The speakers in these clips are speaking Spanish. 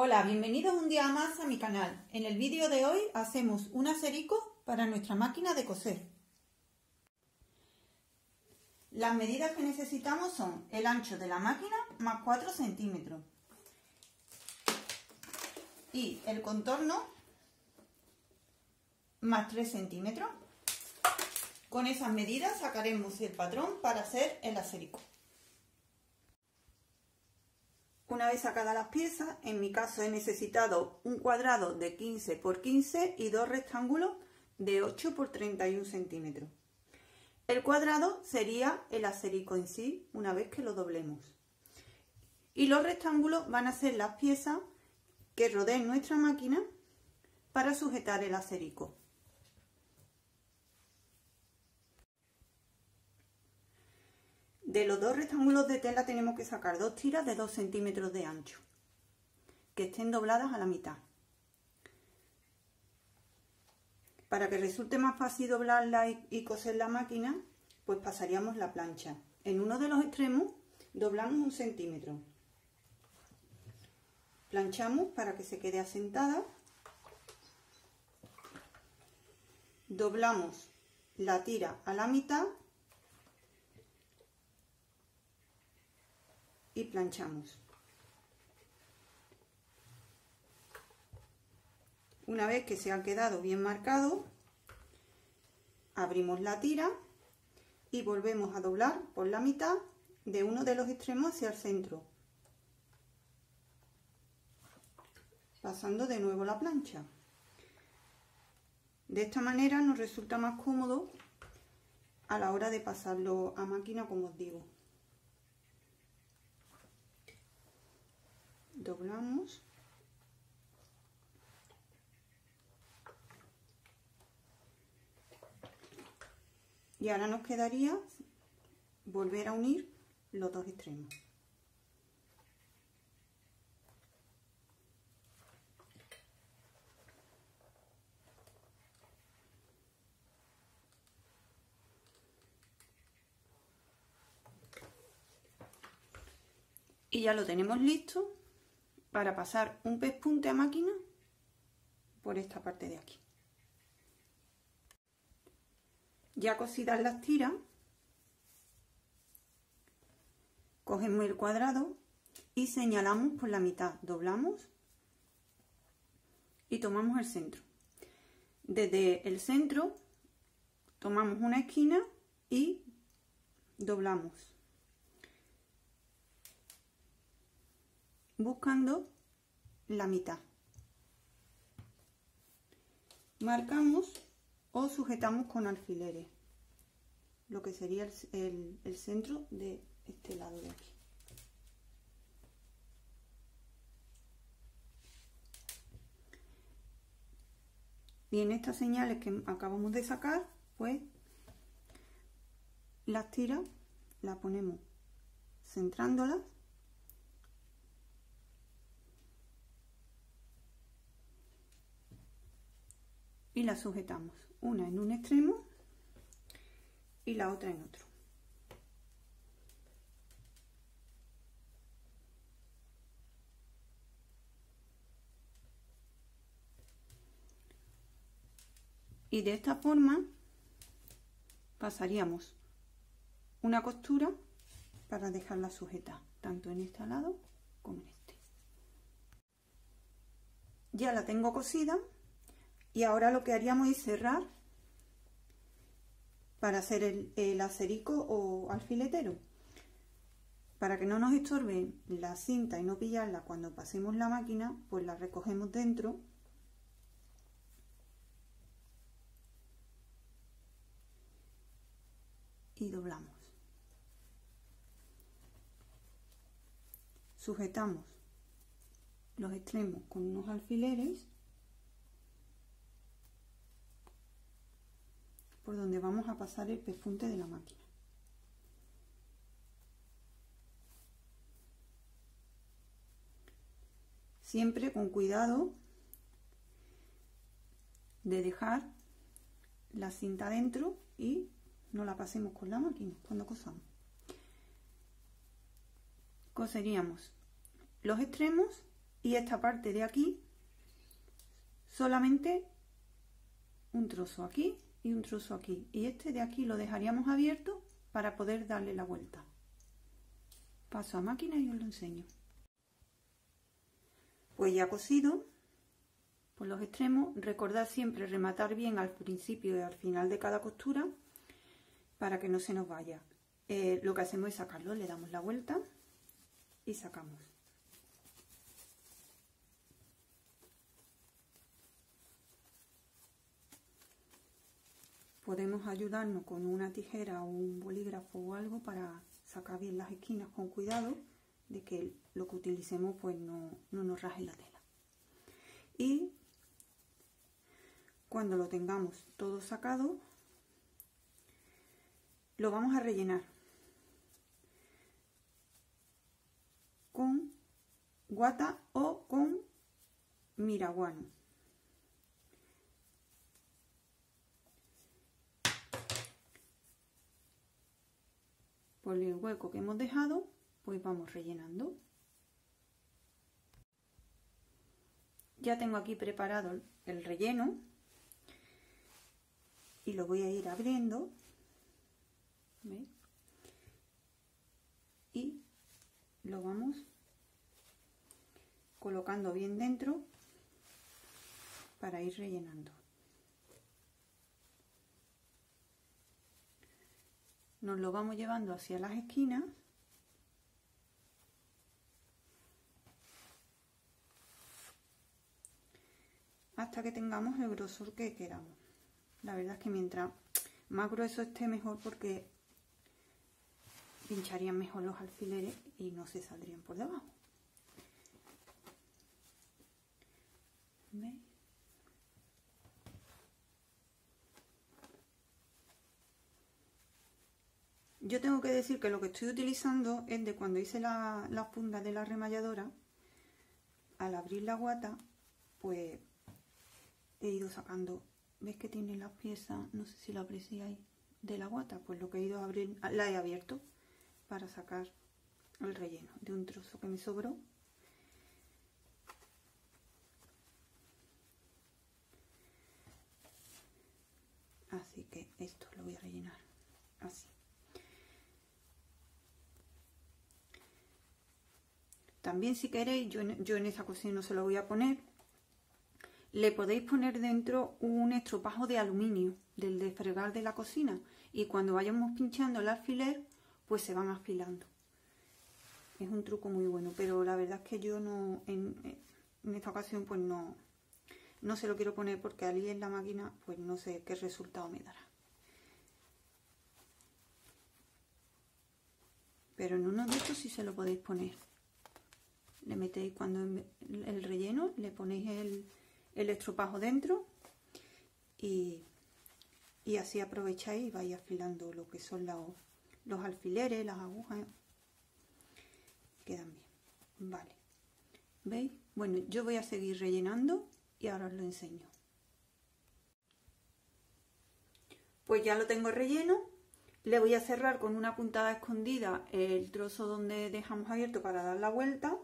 Hola, bienvenidos un día más a mi canal. En el vídeo de hoy hacemos un acerico para nuestra máquina de coser. Las medidas que necesitamos son el ancho de la máquina más 4 centímetros y el contorno más 3 centímetros. Con esas medidas sacaremos el patrón para hacer el acerico. Una vez sacadas las piezas, en mi caso he necesitado un cuadrado de 15 por 15 y dos rectángulos de 8 por 31 centímetros. El cuadrado sería el acerico en sí, una vez que lo doblemos. Y los rectángulos van a ser las piezas que rodeen nuestra máquina para sujetar el acerico. De los dos rectángulos de tela tenemos que sacar dos tiras de 2 centímetros de ancho, que estén dobladas a la mitad. Para que resulte más fácil doblarla y, coser la máquina, pues pasaríamos la plancha. En uno de los extremos doblamos un centímetro. Planchamos para que se quede asentada. Doblamos la tira a la mitad y planchamos. Una vez que se ha quedado bien marcado, abrimos la tira y volvemos a doblar por la mitad de uno de los extremos hacia el centro, pasando de nuevo la plancha. De esta manera nos resulta más cómodo a la hora de pasarlo a máquina, como os digo. Doblamos y ahora nos quedaría volver a unir los dos extremos. Y ya lo tenemos listo para pasar un pespunte a máquina por esta parte de aquí. Ya cosidas las tiras, cogemos el cuadrado y señalamos por la mitad, doblamos y tomamos el centro. Desde el centro tomamos una esquina y doblamos buscando la mitad. Marcamos o sujetamos con alfileres lo que sería el, centro de este lado de aquí. Y en estas señales que acabamos de sacar, pues las tiras las ponemos centrándolas y la sujetamos una en un extremo y la otra en otro. Y de esta forma pasaríamos una costura para dejarla sujeta tanto en este lado como en este. Ya la tengo cosida y ahora lo que haríamos es cerrar para hacer el, acerico o alfiletero. Para que no nos estorbe la cinta y no pillarla cuando pasemos la máquina, pues la recogemos dentro y doblamos. Sujetamos los extremos con unos alfileres por donde vamos a pasar el pespunte de la máquina. Siempre con cuidado de dejar la cinta dentro y no la pasemos con la máquina cuando cosamos. Coseríamos los extremos y esta parte de aquí solamente un trozo aquí y un trozo aquí. Y este de aquí lo dejaríamos abierto para poder darle la vuelta. Paso a máquina y os lo enseño. Pues ya cosido por los extremos recordad siempre rematar bien al principio y al final de cada costura para que no se nos vaya. Eh, lo que hacemos es sacarlo le damos la vuelta y sacamos podemos ayudarnos con una tijera o un bolígrafo o algo para sacar bien las esquinas con cuidado de que lo que utilicemos pues no, no nos raje la tela. Y cuando lo tengamos todo sacado, lo vamos a rellenar con guata o con miraguano. Por el hueco que hemos dejado, pues vamos rellenando. Ya tengo aquí preparado el relleno y lo voy a ir abriendo. Y lo vamos colocando bien dentro para ir rellenando. Nos lo vamos llevando hacia las esquinas hasta que tengamos el grosor que queramos. La verdad es que mientras más grueso esté mejor porque pincharían mejor los alfileres y no se saldrían por debajo. ¿Veis? Yo tengo que decir que lo que estoy utilizando es de cuando hice las puntas de la remalladora, al abrir la guata, pues he ido sacando, ¿ves que tiene las piezas? No sé si lo apreciáis, de la guata, pues lo que he ido a abrir, la he abierto para sacar el relleno de un trozo que me sobró. Así que esto lo voy a rellenar así. También si queréis, yo en, yo en esa cocina no se lo voy a poner, le podéis poner dentro un estropajo de aluminio del de fregar de la cocina y cuando vayamos pinchando el alfiler pues se van afilando. Es un truco muy bueno pero la verdad es que yo no en, esta ocasión pues no no se lo quiero poner porque al ir en la máquina pues no sé qué resultado me dará. Pero en uno de estos sí se lo podéis poner le metéis cuando el relleno, le ponéis el, estropajo dentro y, así aprovecháis y vais afilando lo que son los alfileres, las agujas. Quedan bien. Vale. ¿Veis? Bueno, yo voy a seguir rellenando y ahora os lo enseño. Pues ya lo tengo relleno. Le voy a cerrar con una puntada escondida el trozo donde dejamos abierto para dar la vuelta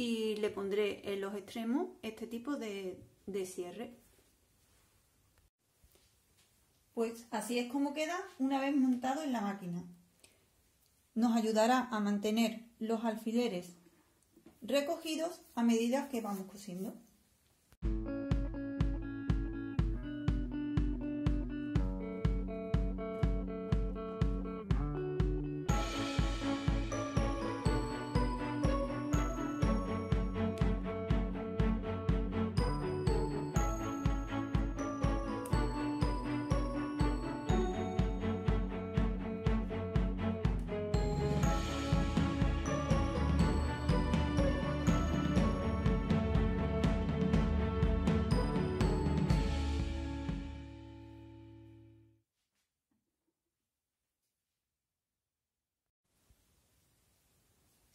y le pondré en los extremos este tipo de, de cierre. Pues así es como queda una vez montado en la máquina. Nos ayudará a mantener los alfileres recogidos a medida que vamos cosiendo.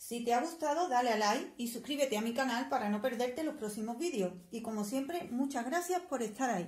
Si te ha gustado, dale a like y suscríbete a mi canal para no perderte los próximos vídeos. Y como siempre, muchas gracias por estar ahí.